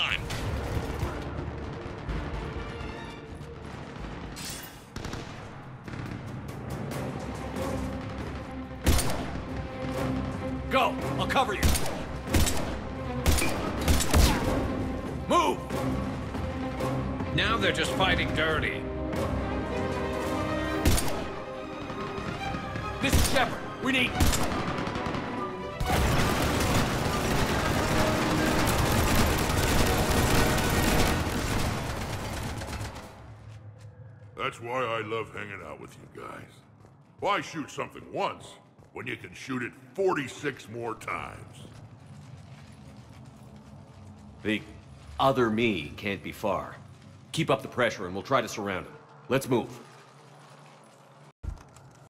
time. Go! I'll cover you. Move! Now they're just fighting dirty. This is Shepard. We need... That's why I love hanging out with you guys. Why shoot something once when you can shoot it 46 more times? The other me can't be far. Keep up the pressure and we'll try to surround him. Let's move.